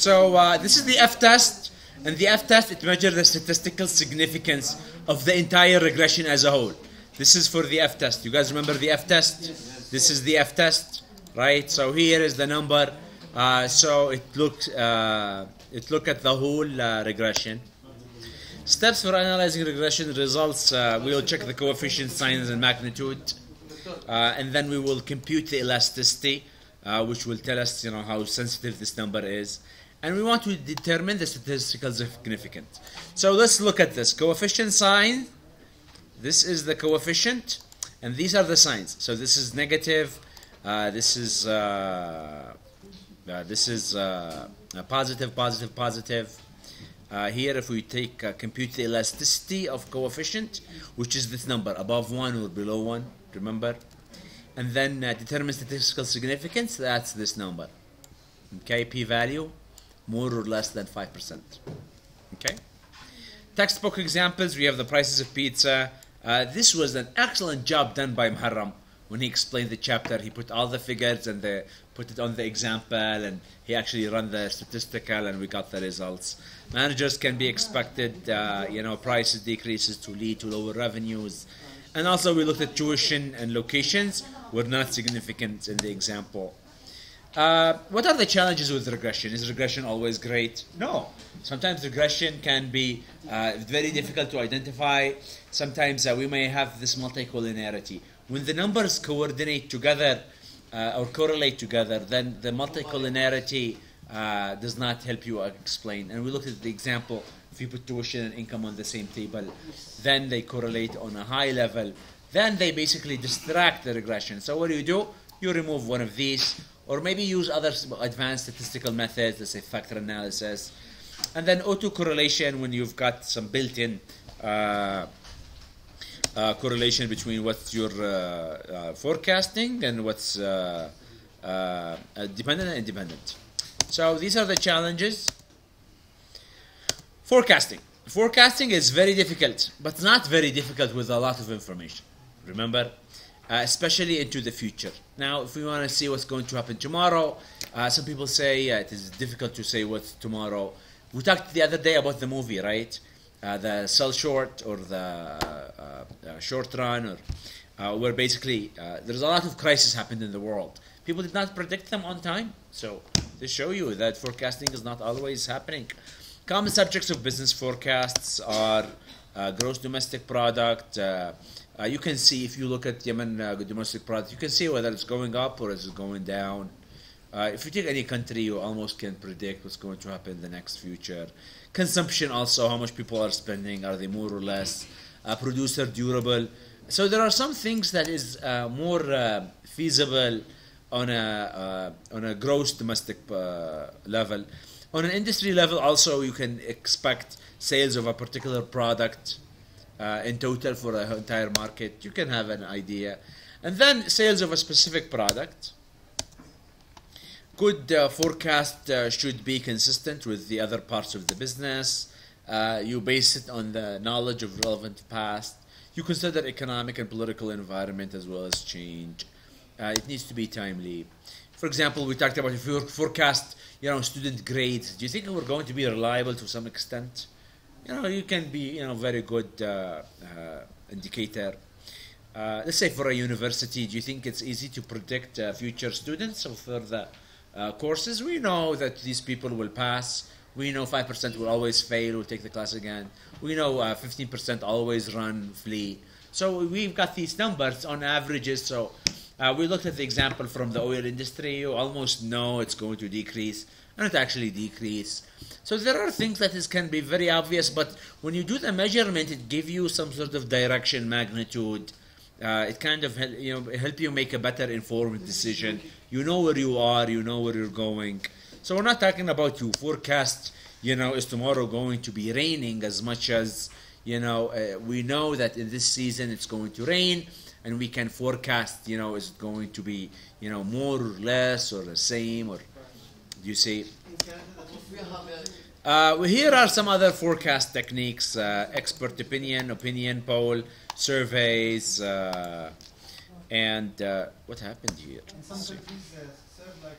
So uh, this is the F-test, and the F-test, it measures the statistical significance of the entire regression as a whole. This is for the F-test. You guys remember the F-test? This is the F-test, right? So here is the number. Uh, so it looks, uh, it look at the whole uh, regression. Steps for analyzing regression results, uh, we will check the coefficient signs and magnitude. Uh, and then we will compute the elasticity, uh, which will tell us, you know, how sensitive this number is. And we want to determine the statistical significance. So let's look at this. Coefficient sign, this is the coefficient, and these are the signs. So this is negative, uh, this is, uh, uh, this is uh, positive, positive, positive. Uh, here, if we take uh, compute the elasticity of coefficient, which is this number, above 1 or below 1, remember? And then uh, determine statistical significance, that's this number. Okay, p-value, more or less than 5%. Okay? Textbook examples, we have the prices of pizza. Uh, this was an excellent job done by Muharram when he explained the chapter. He put all the figures and the, put it on the example, and he actually ran the statistical, and we got the results. Managers can be expected, uh, you know, prices decreases to lead to lower revenues. And also we looked at tuition and locations were not significant in the example. Uh, what are the challenges with regression? Is regression always great? No. Sometimes regression can be uh, very difficult to identify. Sometimes uh, we may have this multicollinearity. When the numbers coordinate together uh, or correlate together, then the multicollinearity uh, does not help you explain. And we looked at the example if you put tuition and income on the same table, then they correlate on a high level. Then they basically distract the regression. So what do you do? You remove one of these, or maybe use other advanced statistical methods, let's say factor analysis. And then autocorrelation when you've got some built-in uh, uh, correlation between what's your uh, uh forecasting and what's uh, uh, dependent and independent. So these are the challenges. Forecasting. Forecasting is very difficult, but not very difficult with a lot of information. Remember, uh, especially into the future. Now, if we want to see what's going to happen tomorrow, uh, some people say uh, it is difficult to say what's tomorrow. We talked the other day about the movie, right? Uh, the sell short or the uh, uh, short run, or where basically there's a lot of crisis happened in the world. People did not predict them on time, so they show you that forecasting is not always happening. Common subjects of business forecasts are uh, gross domestic product. Uh, uh, you can see if you look at Yemen uh, domestic product, you can see whether it's going up or is it going down. Uh, if you take any country, you almost can predict what's going to happen in the next future. Consumption also, how much people are spending, are they more or less uh, producer durable? So there are some things that is more feasible on a uh, on a gross domestic uh, level. On an industry level, also you can expect sales of a particular product uh, in total for the entire market. You can have an idea, and then sales of a specific product. Good uh, forecast uh, should be consistent with the other parts of the business. Uh, you base it on the knowledge of relevant past. You consider economic and political environment as well as change uh, it needs to be timely. For example, we talked about if you forecast, you know, student grades. Do you think we're going to be reliable to some extent? You know, you can be, you know, very good uh, uh, indicator. Uh, let's say for a university, do you think it's easy to predict uh, future students of further uh, courses? We know that these people will pass. We know 5% will always fail, will take the class again. We know 15% always run, flee. So we've got these numbers on averages. So uh, we looked at the example from the oil industry. You almost know it's going to decrease, and it actually decreased. So there are things that is, can be very obvious, but when you do the measurement, it gives you some sort of direction, magnitude. Uh, it kind of you know help you make a better informed decision. You know where you are, you know where you're going. So we're not talking about you forecast. You know, is tomorrow going to be raining as much as you know? Uh, we know that in this season it's going to rain and we can forecast, you know, is it going to be, you know, more or less or the same or you see? Uh, here are some other forecast techniques, uh, expert opinion, opinion poll, surveys, uh, and uh, what happened here? And some techniques serve like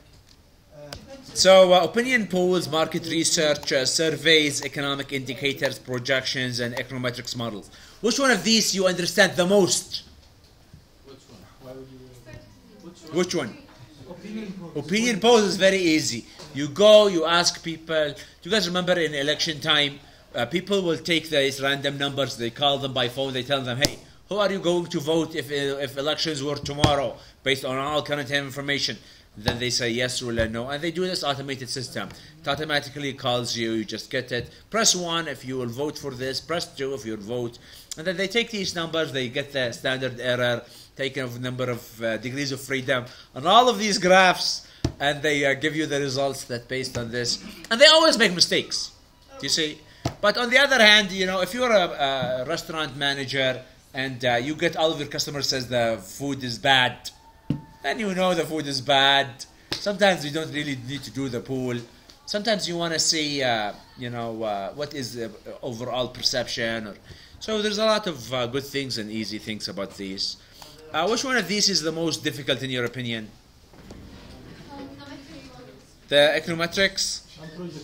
uh, So, uh, opinion polls, market research, uh, surveys, economic indicators, projections, and econometrics models. Which one of these you understand the most? Which one? Opinion polls is very easy. You go, you ask people. Do you guys remember in election time, uh, people will take these random numbers, they call them by phone, they tell them, hey, who are you going to vote if, if elections were tomorrow based on all current information? Then they say yes or no, and they do this automated system. It automatically calls you, you just get it. Press one if you will vote for this, press two if you'll vote. And then they take these numbers, they get the standard error, take a number of uh, degrees of freedom, and all of these graphs, and they uh, give you the results that based on this. And they always make mistakes, you see. But on the other hand, you know, if you're a, a restaurant manager and uh, you get all of your customers says the food is bad, then you know the food is bad. Sometimes you don't really need to do the pool. Sometimes you want to see, uh, you know, uh, what is the overall perception. Or, so there's a lot of uh, good things and easy things about these. Uh, which one of these is the most difficult in your opinion? The econometrics.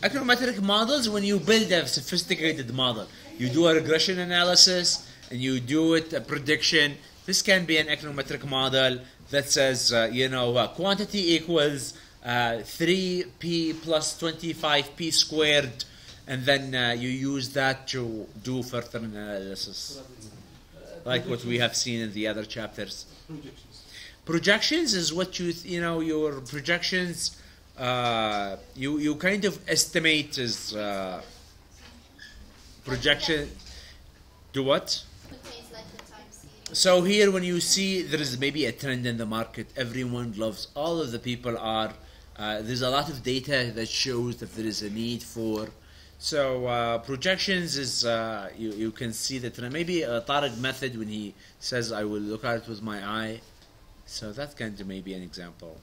Econometric models, when you build a sophisticated model, you do a regression analysis and you do it a prediction. This can be an econometric model that says, uh, you know, uh, quantity equals uh, 3p plus 25p squared, and then uh, you use that to do further analysis, like what we have seen in the other chapters. Projections is what you, you know, your projections, uh, you, you kind of estimate is uh, projection. Do what? So here, when you see there is maybe a trend in the market, everyone loves. All of the people are. Uh, there's a lot of data that shows that there is a need for. So uh, projections is uh, you you can see the. Maybe a Tariq method when he says I will look at it with my eye. So that kind of maybe an example.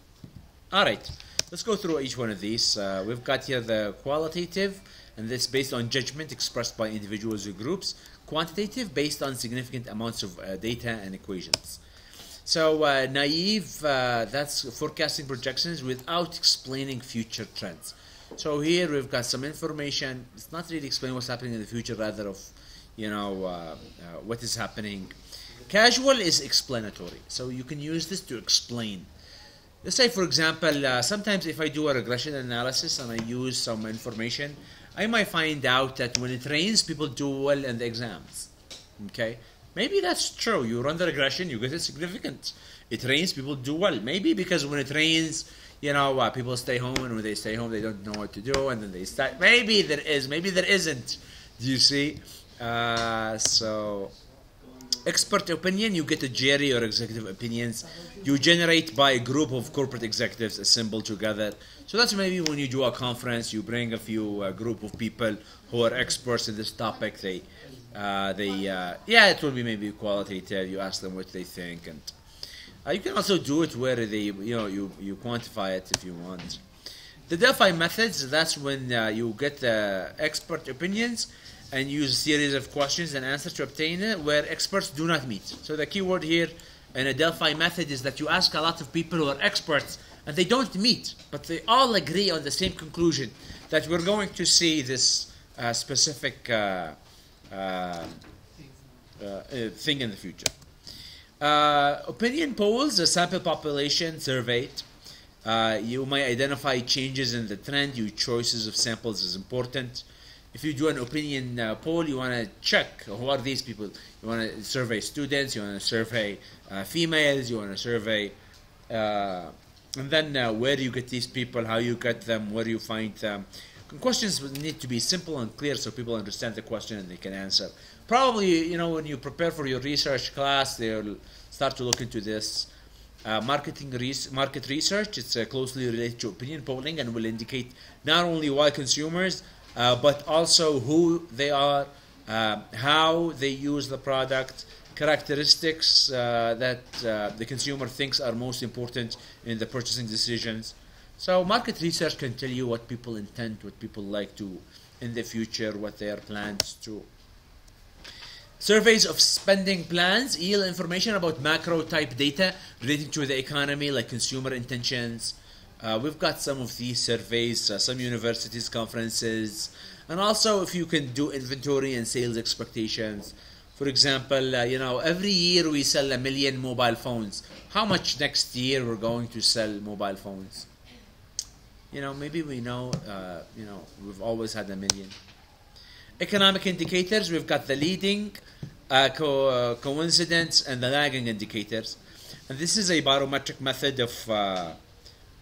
All right, let's go through each one of these. Uh, we've got here the qualitative, and this based on judgment expressed by individuals or groups quantitative based on significant amounts of uh, data and equations. So uh, naive, uh, that's forecasting projections without explaining future trends. So here we've got some information. It's not really explaining what's happening in the future, rather of, you know, uh, uh, what is happening. Casual is explanatory. So you can use this to explain. Let's say, for example, uh, sometimes if I do a regression analysis and I use some information, I might find out that when it rains, people do well in the exams. Okay? Maybe that's true. You run the regression, you get it significant. It rains, people do well. Maybe because when it rains, you know, people stay home, and when they stay home, they don't know what to do, and then they start. Maybe there is, maybe there isn't. Do you see? Uh, so, expert opinion, you get a jury or executive opinions. You generate by a group of corporate executives assembled together so that's maybe when you do a conference, you bring a few uh, group of people who are experts in this topic. They, uh, they, uh, yeah, it will be maybe qualitative. You ask them what they think, and uh, you can also do it where they, you know, you you quantify it if you want. The Delphi methods. That's when uh, you get expert opinions and use a series of questions and answers to obtain it, where experts do not meet. So the keyword here in a Delphi method is that you ask a lot of people who are experts and they don't meet, but they all agree on the same conclusion that we're going to see this uh, specific uh, uh thing in the future. Uh, opinion polls, a sample population surveyed. Uh, you may identify changes in the trend. Your choices of samples is important. If you do an opinion poll, you want to check who are these people. You want to survey students. You want to survey females. You want to survey and then uh, where do you get these people, how you get them, where do you find them. Questions need to be simple and clear so people understand the question and they can answer. Probably, you know, when you prepare for your research class, they'll start to look into this. Uh, marketing res- market research, it's uh, closely related to opinion polling and will indicate not only why consumers, uh, but also who they are, uh, how they use the product, characteristics uh, that uh, the consumer thinks are most important in the purchasing decisions. So market research can tell you what people intend, what people like to in the future, what their plans to. Surveys of spending plans yield information about macro type data relating to the economy, like consumer intentions, Uh, we've got some of these surveys, uh, some universities, conferences, and also if you can do inventory and sales expectations. For example, uh, you know, every year we sell a million mobile phones. How much next year we're going to sell mobile phones? You know, maybe we know, uh, you know, we've always had a million. Economic indicators, we've got the leading, uh, co- uh, coincidence, and the lagging indicators. And this is a barometric method of, uh,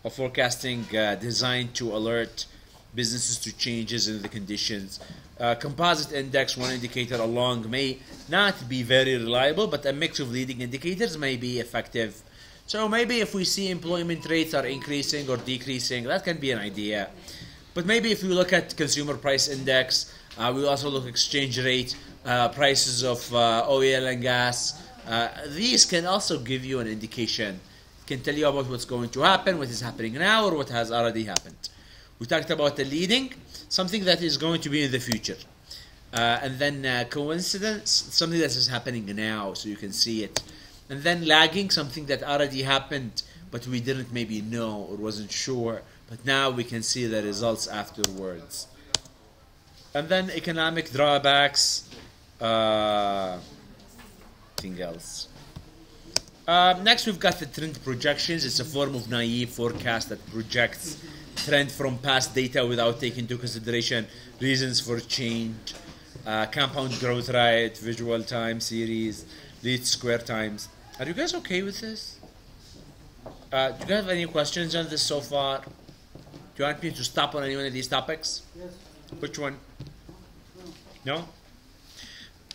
of forecasting uh, designed to alert businesses to changes in the conditions. Uh, composite index, one indicator along, may not be very reliable, but a mix of leading indicators may be effective. So maybe if we see employment rates are increasing or decreasing, that can be an idea. But maybe if we look at consumer price index, we also look exchange rate, uh, prices of uh, oil and gas. Uh, these can also give you an indication. It can tell you about what's going to happen, what is happening now, or what has already happened. We talked about the leading, something that is going to be in the future. Uh, and then uh, coincidence, something that is happening now, so you can see it. And then lagging, something that already happened, but we didn't maybe know or wasn't sure, but now we can see the results afterwards. And then economic drawbacks, uh, anything else. Uh, next, we've got the trend projections. It's a form of naive forecast that projects trend from past data without taking into consideration reasons for change, uh, compound growth rate, visual time series, least square times. Are you guys okay with this? Uh, do you guys have any questions on this so far? Do you want me to stop on any one of these topics? Yes. Which one? No?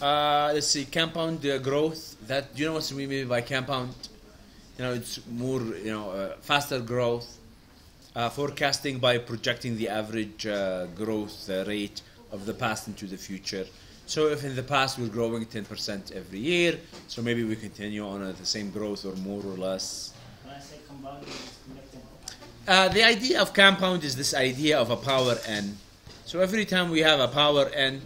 Uh, let's see, compound uh, growth. That do you know what we mean by compound? You know, it's more you know uh, faster growth. Uh, forecasting by projecting the average uh, growth uh, rate of the past into the future. So if in the past we're growing 10% every year, so maybe we continue on the same growth or more or less. When I say compounding. Uh, the idea of compound is this idea of a power n. So every time we have a power n,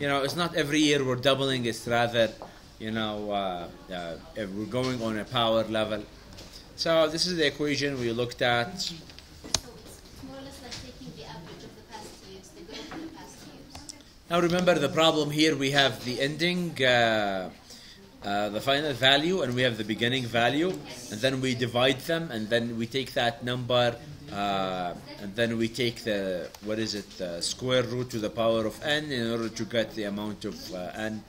you know, it's not every year we're doubling. It's rather, you know, uh, uh, we're going on a power level. So this is the equation we looked at. So more or less like taking the average of the past years, the growth of the past years. Now remember the problem here. We have the ending, uh, uh, the final value, and we have the beginning value, and then we divide them, and then we take that number, uh, and then we take the what is it, the square root to the power of n in order to get the amount of uh, n.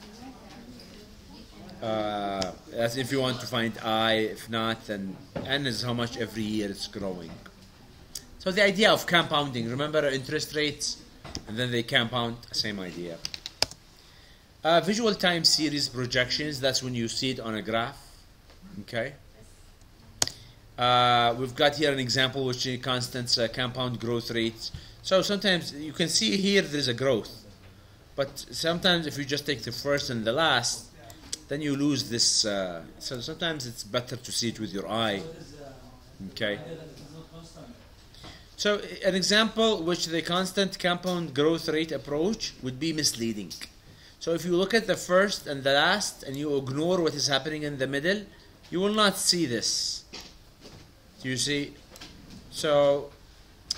Uh, that's if you want to find i. If not, then n is how much every year it's growing. So the idea of compounding. Remember interest rates, and then they compound. Same idea. Uh, visual time series projections. That's when you see it on a graph. Okay. Uh, we've got here an example which is constant uh, compound growth rates. So sometimes you can see here there's a growth, but sometimes if you just take the first and the last, then you lose this. Uh, so sometimes it's better to see it with your eye. Okay. So an example which the constant compound growth rate approach would be misleading. So if you look at the first and the last and you ignore what is happening in the middle, you will not see this. You see? So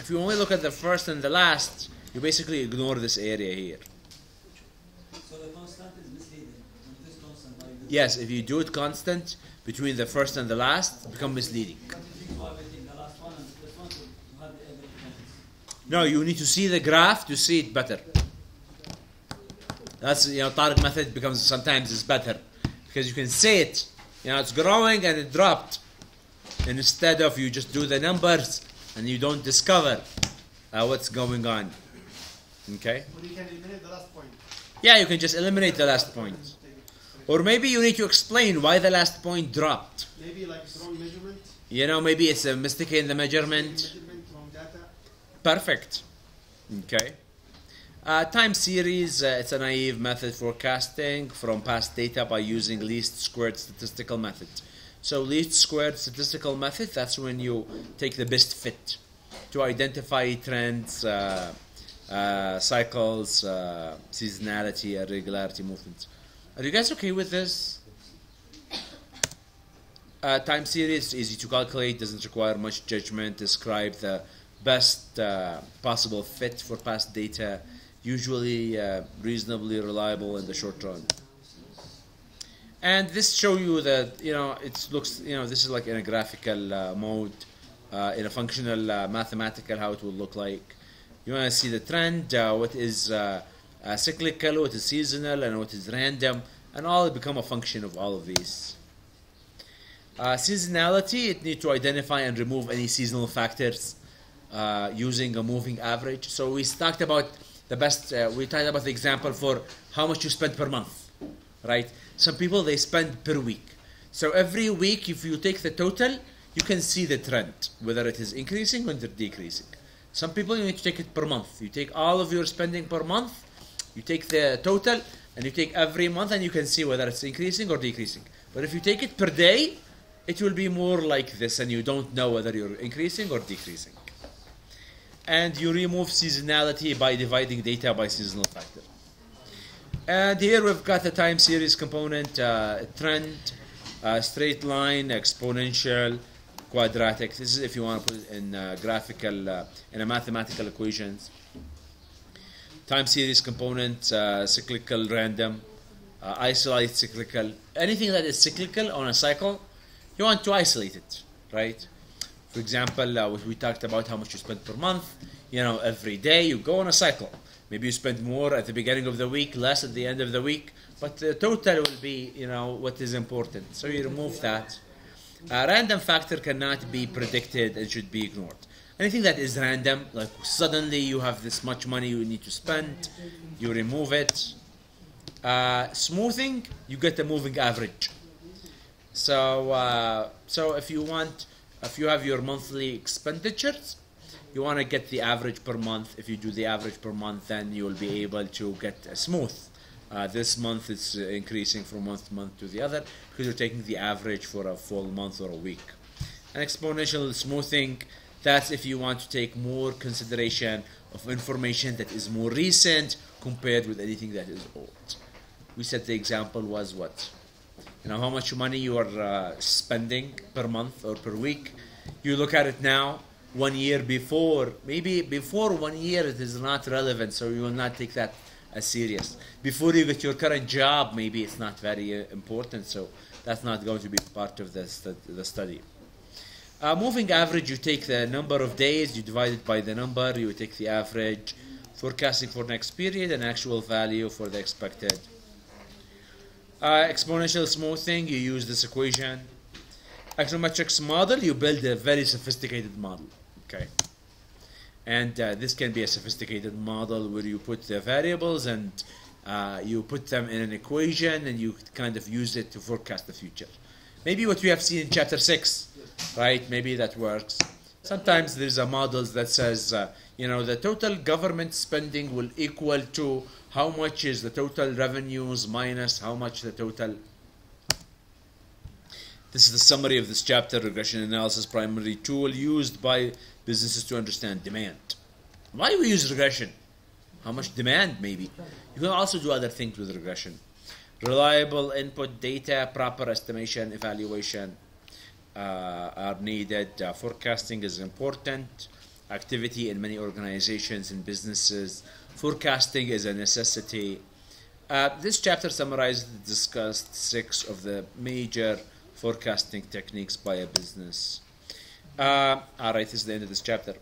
if you only look at the first and the last, you basically ignore this area here. So the constant is misleading. Constant. Yes, if you do it constant between the first and the last, it becomes misleading. But if you do everything, the last one and the first one, to, to have the everything. No, you need to see the graph to see it better. That's you know Tariq method becomes sometimes is better because you can see it. You know it's growing and it dropped. Instead of you just do the numbers and you don't discover uh, what's going on. Okay? But you can eliminate the last point. Yeah, you can just eliminate the last point. Or maybe you need to explain why the last point dropped. Maybe like wrong measurement, You know, maybe it's a mistake in the measurement. measurement, wrong data. Perfect. Okay. Uh, time series, uh, it's a naive method forecasting from past data by using least squared statistical method. So least squared statistical method, that's when you take the best fit to identify trends, uh, uh, cycles, uh, seasonality, irregularity movements. Are you guys okay with this? Uh, time series easy to calculate, doesn't require much judgment. Describe the best uh, possible fit for past data, usually uh, reasonably reliable in the short run. And this show you that you know it looks you know this is like in a graphical uh, mode, uh, in a functional uh, mathematical how it will look like. You want to see the trend, uh, what is uh, uh, cyclical, what is seasonal, and what is random, and all become a function of all of these. Seasonality, it need to identify and remove any seasonal factors using a moving average. So we talked about the best, we talked about the example for how much you spend per month, right? Some people, they spend per week. So every week, if you take the total, you can see the trend, whether it is increasing or decreasing. Some people, you need to take it per month. You take all of your spending per month, you take the total, and you take every month, and you can see whether it's increasing or decreasing. But if you take it per day, it will be more like this and you don't know whether you're increasing or decreasing. And you remove seasonality by dividing data by seasonal factor. And here we've got the time series component, uh, trend, uh, straight line, exponential, quadratic. This is if you want to put it in uh, graphical, uh, in a mathematical equations. Time series component, uh, cyclical, random, uh, isolate cyclical. Anything that is cyclical on a cycle you want to isolate it, right? For example, we talked about how much you spend per month. You know, every day you go on a cycle. Maybe you spend more at the beginning of the week, less at the end of the week, but the total will be, you know, what is important. So you remove that. A random factor cannot be predicted and should be ignored. Anything that is random, like suddenly you have this much money you need to spend, you remove it. Uh, smoothing, you get a moving average. So, uh, so if you want, if you have your monthly expenditures, you want to get the average per month. If you do the average per month, then you will be able to get a smooth. Uh, this month it's uh, increasing from month to month to the other because you're taking the average for a full month or a week. An exponential smoothing, that's if you want to take more consideration of information that is more recent compared with anything that is old. We said the example was what? you know how much money you are uh, spending per month or per week you look at it now one year before maybe before one year it is not relevant so you will not take that as serious. Before you get your current job maybe it's not very uh, important so that's not going to be part of the, stu- the study. Uh, moving average you take the number of days you divide it by the number you take the average forecasting for next period and actual value for the expected. Uh, exponential smoothing, you use this equation. Econometrics model, you build a very sophisticated model. Okay. And uh, this can be a sophisticated model where you put the variables and uh, you put them in an equation and you kind of use it to forecast the future. Maybe what we have seen in chapter 6, right? Maybe that works. Sometimes there's a model that says, uh, you know, the total government spending will equal to how much is the total revenues minus how much the total this is the summary of this chapter regression analysis primary tool used by businesses to understand demand. Why do we use regression? How much demand maybe. You can also do other things with regression. Reliable input data proper estimation evaluation uh, are needed. Uh, forecasting is important. Activity in many organizations and businesses. Forecasting is a necessity. Uh, this chapter summarized discussed six of the major forecasting techniques by a business. Uh, all right, this is the end of this chapter.